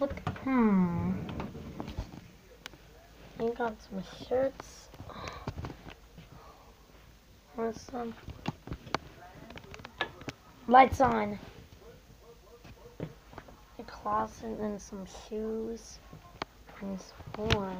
Look, hmm. You got some shirts. Where's some? Lights on. A closet and some shoes. And some more.